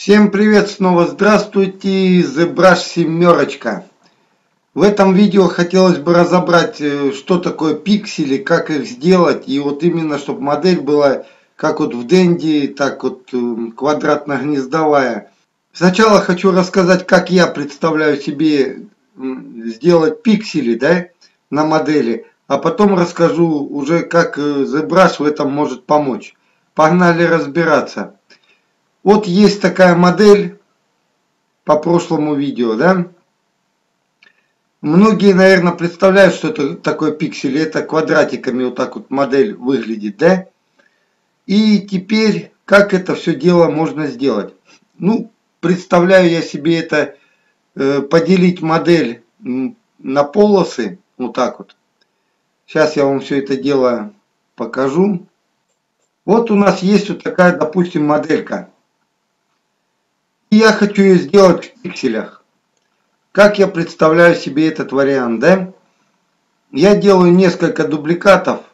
Всем привет, снова здравствуйте, ZBrush семерочка. В этом видео хотелось бы разобрать, э, что такое пиксели, как их сделать, и вот именно, чтобы модель была как вот в Денди, так вот э, квадратно-гнездовая. Сначала хочу рассказать, как я представляю себе сделать пиксели да, на модели, а потом расскажу уже, как э, ZBrush в этом может помочь. Погнали разбираться. Вот есть такая модель по прошлому видео, да? Многие, наверное, представляют, что это такое пиксели. Это квадратиками вот так вот модель выглядит, да? И теперь, как это все дело можно сделать? Ну, представляю я себе это, э, поделить модель на полосы, вот так вот. Сейчас я вам все это дело покажу. Вот у нас есть вот такая, допустим, моделька. И я хочу ее сделать в пикселях. Как я представляю себе этот вариант, да? Я делаю несколько дубликатов.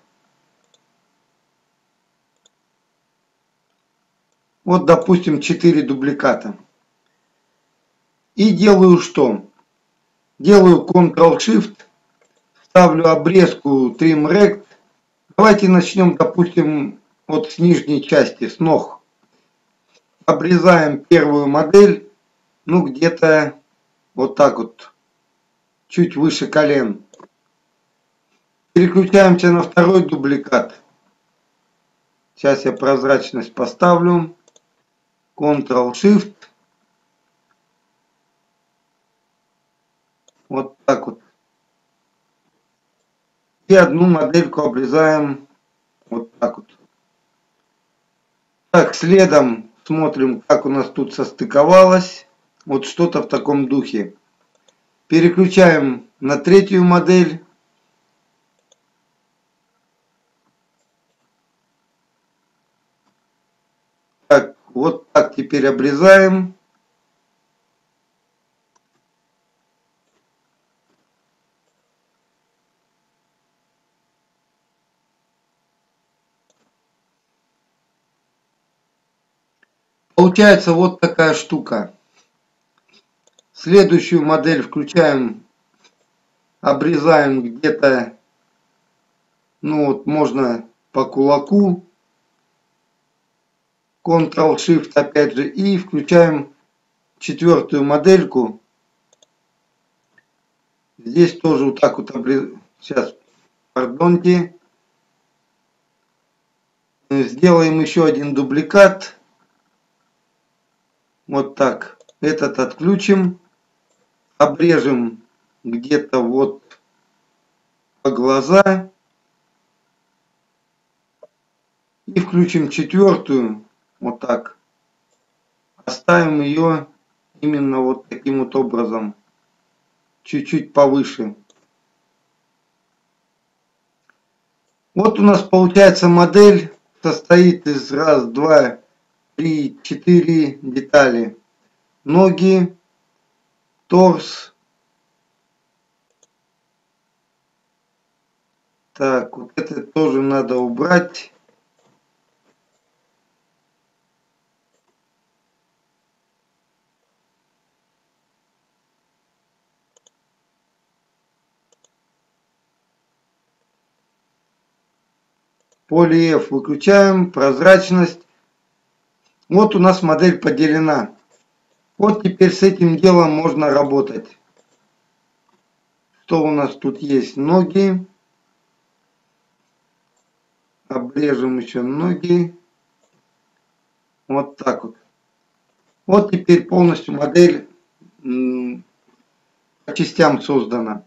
Вот, допустим, 4 дубликата. И делаю что? Делаю Ctrl-Shift, ставлю обрезку Trim Rect. Давайте начнем, допустим, вот с нижней части, с ног обрезаем первую модель, ну где-то вот так вот, чуть выше колен. Переключаемся на второй дубликат. Сейчас я прозрачность поставлю. Ctrl-Shift. Вот так вот. И одну модельку обрезаем вот так вот. Так, следом Смотрим, как у нас тут состыковалось. Вот что-то в таком духе. Переключаем на третью модель. Так, вот так теперь обрезаем. Получается вот такая штука. Следующую модель включаем, обрезаем где-то, ну вот можно по кулаку. Ctrl-Shift опять же и включаем четвертую модельку. Здесь тоже вот так вот обрезаем. Сейчас, пардонте. Сделаем еще один дубликат. Вот так. Этот отключим. Обрежем где-то вот по глаза. И включим четвертую. Вот так. Оставим ее именно вот таким вот образом. Чуть-чуть повыше. Вот у нас получается модель состоит из раз, два, три, четыре детали. Ноги, торс. Так, вот это тоже надо убрать. Поле выключаем, прозрачность. Вот у нас модель поделена. Вот теперь с этим делом можно работать. Что у нас тут есть? Ноги. Обрежем еще ноги. Вот так вот. Вот теперь полностью модель по частям создана.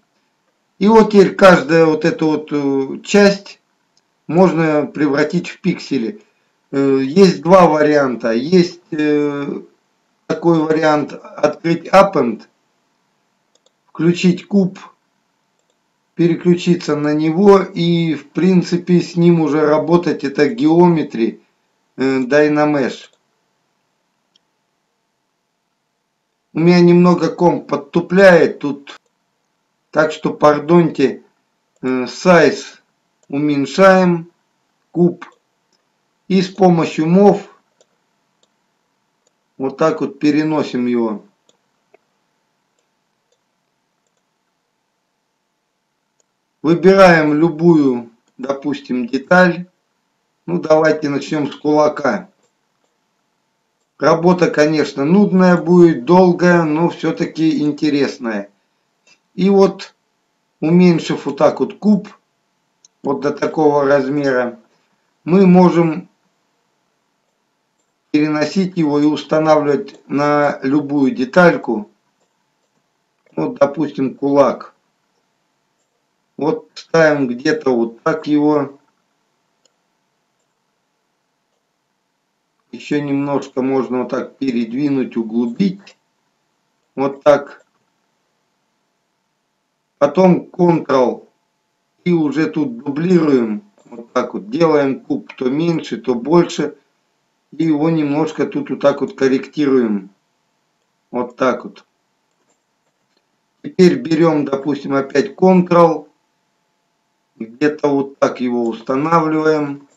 И вот теперь каждая вот эту вот э, часть можно превратить в пиксели. Э, есть два варианта. Есть э, такой вариант открыть Append, включить куб, переключиться на него и в принципе с ним уже работать это Geometry э, Dynamesh. У меня немного комп подтупляет тут, так что пардоньте, size уменьшаем, куб и с помощью MOV Вот так вот переносим его. Выбираем любую, допустим, деталь. Ну, давайте начнем с кулака. Работа, конечно, нудная будет, долгая, но все-таки интересная. И вот, уменьшив вот так вот куб, вот до такого размера, мы можем переносить его и устанавливать на любую детальку. Вот, допустим, кулак. Вот ставим где-то вот так его. Еще немножко можно вот так передвинуть, углубить. Вот так. Потом Ctrl и уже тут дублируем. Вот так вот делаем куб то меньше, то больше. И его немножко тут вот так вот корректируем. Вот так вот. Теперь берем, допустим, опять Ctrl. Где-то вот так его устанавливаем.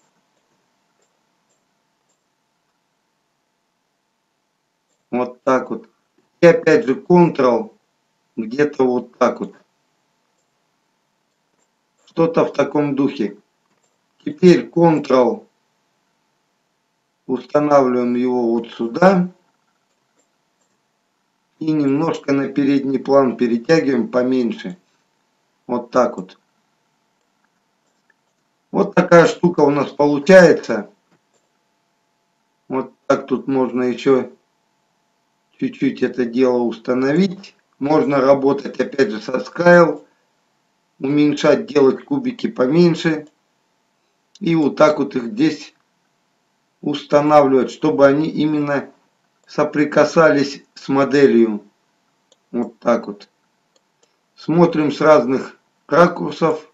Вот так вот. И опять же Ctrl. Где-то вот так вот. Что-то в таком духе. Теперь Ctrl устанавливаем его вот сюда и немножко на передний план перетягиваем поменьше. Вот так вот. Вот такая штука у нас получается. Вот так тут можно еще чуть-чуть это дело установить. Можно работать опять же со Scale. Уменьшать, делать кубики поменьше. И вот так вот их здесь устанавливать, чтобы они именно соприкасались с моделью. Вот так вот. Смотрим с разных ракурсов.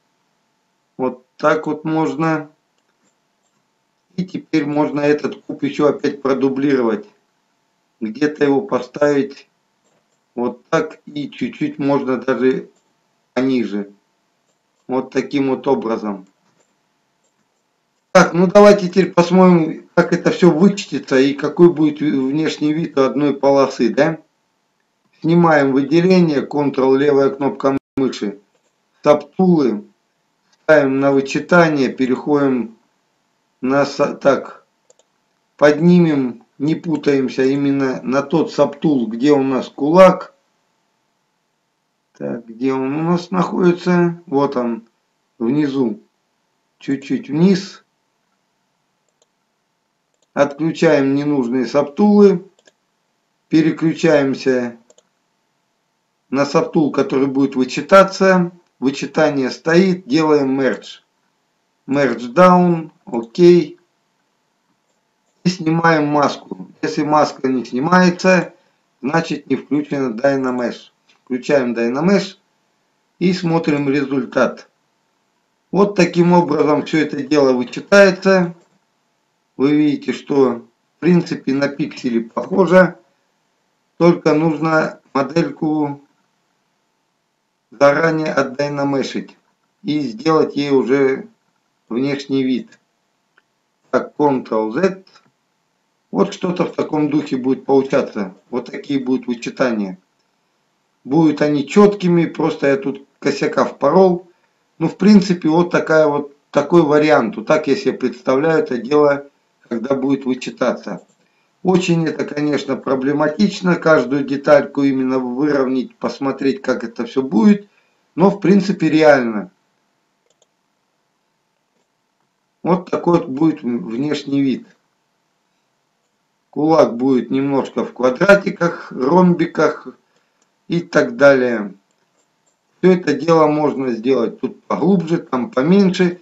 Вот так вот можно. И теперь можно этот куб еще опять продублировать. Где-то его поставить вот так и чуть-чуть можно даже пониже. Вот таким вот образом. Так, ну давайте теперь посмотрим, как это все вычтется и какой будет внешний вид одной полосы, да? Снимаем выделение, Ctrl левая кнопка мыши, Сабтулы, ставим на вычитание, переходим на, так, поднимем, не путаемся, именно на тот сабтул, где у нас кулак. Так, где он у нас находится? Вот он, внизу. Чуть-чуть вниз отключаем ненужные саптулы, переключаемся на саптул, который будет вычитаться. Вычитание стоит, делаем merge. Merge down, окей. И снимаем маску. Если маска не снимается, значит не включена Dynamesh. Включаем Dynamesh и смотрим результат. Вот таким образом все это дело вычитается вы видите, что в принципе на пиксели похоже, только нужно модельку заранее отдайнамешить и сделать ей уже внешний вид. Так, Ctrl-Z. Вот что-то в таком духе будет получаться. Вот такие будут вычитания. Будут они четкими, просто я тут косяка впорол. Ну, в принципе, вот такая вот такой вариант. Вот так я себе представляю это дело когда будет вычитаться. Очень это, конечно, проблематично, каждую детальку именно выровнять, посмотреть, как это все будет, но в принципе реально. Вот такой вот будет внешний вид. Кулак будет немножко в квадратиках, ромбиках и так далее. Все это дело можно сделать тут поглубже, там поменьше.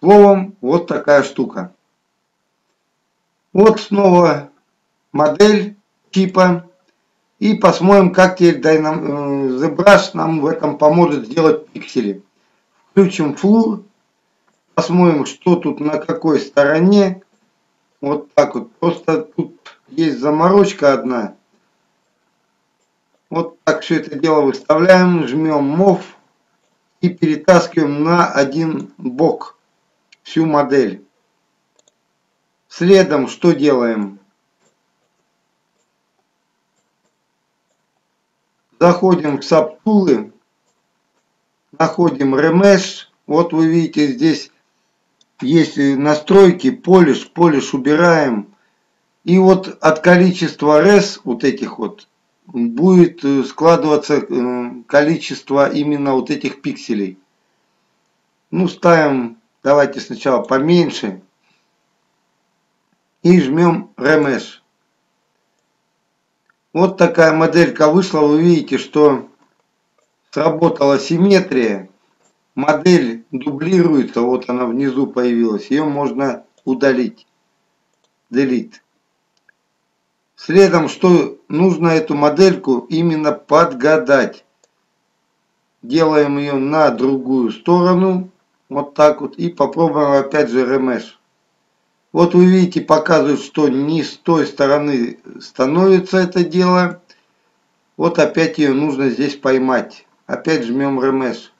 Словом, вот такая штука. Вот снова модель типа. И посмотрим, как теперь Dynam ZBrush нам в этом поможет сделать пиксели. Включим флур. Посмотрим, что тут на какой стороне. Вот так вот. Просто тут есть заморочка одна. Вот так все это дело выставляем. Жмем MOV. И перетаскиваем на один бок всю модель. Следом что делаем? Заходим в сабтулы, находим ремеш. Вот вы видите здесь есть настройки, полиш, полиш убираем. И вот от количества res вот этих вот будет э, складываться э, количество именно вот этих пикселей. Ну, ставим, давайте сначала поменьше. И жмем Remesh. Вот такая моделька вышла. Вы видите, что сработала симметрия. Модель дублируется. Вот она внизу появилась. Ее можно удалить. Delete. Следом, что нужно эту модельку именно подгадать. Делаем ее на другую сторону. Вот так вот. И попробуем опять же ремеш. Вот вы видите, показывает, что не с той стороны становится это дело. Вот опять ее нужно здесь поймать. Опять жмем ремеш.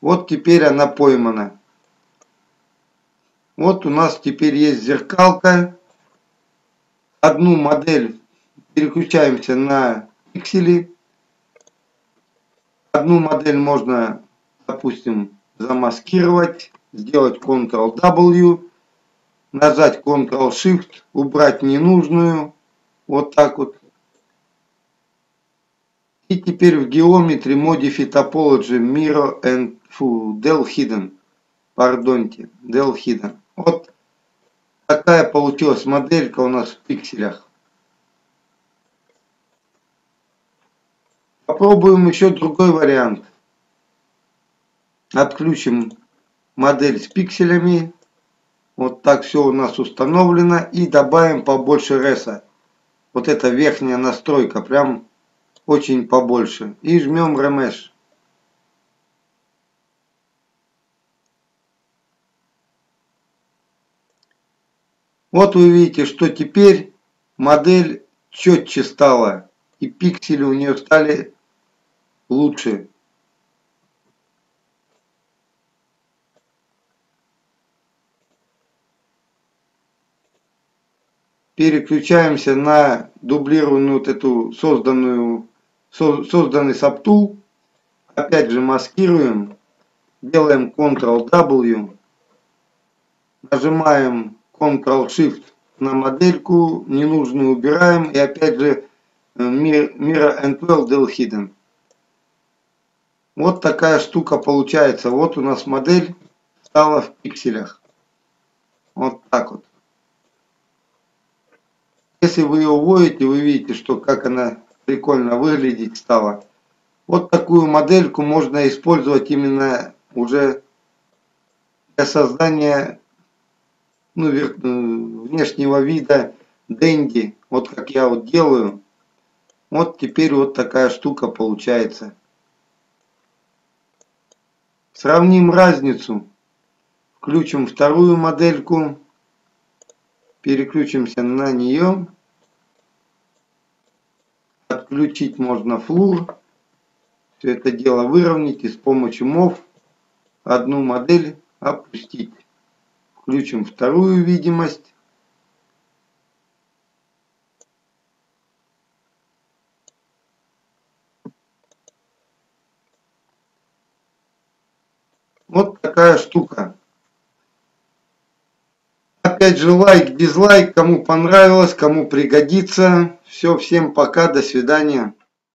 Вот теперь она поймана. Вот у нас теперь есть зеркалка. Одну модель переключаемся на пиксели. Одну модель можно, допустим, замаскировать, сделать Ctrl-W, нажать Ctrl-Shift, убрать ненужную, вот так вот. И теперь в Geometry Modify Topology Mirror and фу, Del Hidden, пардонте, Del Hidden. Вот такая получилась моделька у нас в пикселях. Попробуем еще другой вариант. Отключим модель с пикселями. Вот так все у нас установлено. И добавим побольше реса. Вот эта верхняя настройка. Прям очень побольше. И жмем ремеш. Вот вы видите, что теперь модель четче стала. И пиксели у нее стали лучше. Переключаемся на дублированную вот эту созданную, созданный сабтул. Опять же маскируем. Делаем Ctrl-W. Нажимаем Ctrl-Shift на модельку. Ненужную убираем. И опять же Mira and Well Del Hidden. Вот такая штука получается. Вот у нас модель стала в пикселях. Вот так вот. Если вы ее вводите, вы видите, что как она прикольно выглядеть стала. Вот такую модельку можно использовать именно уже для создания ну, внешнего вида денди. Вот как я вот делаю. Вот теперь вот такая штука получается. Сравним разницу. Включим вторую модельку. Переключимся на нее. Отключить можно флур. Все это дело выровнять и с помощью MOV одну модель опустить. Включим вторую видимость. Вот такая штука. Опять же лайк, дизлайк, кому понравилось, кому пригодится. Все, всем пока, до свидания.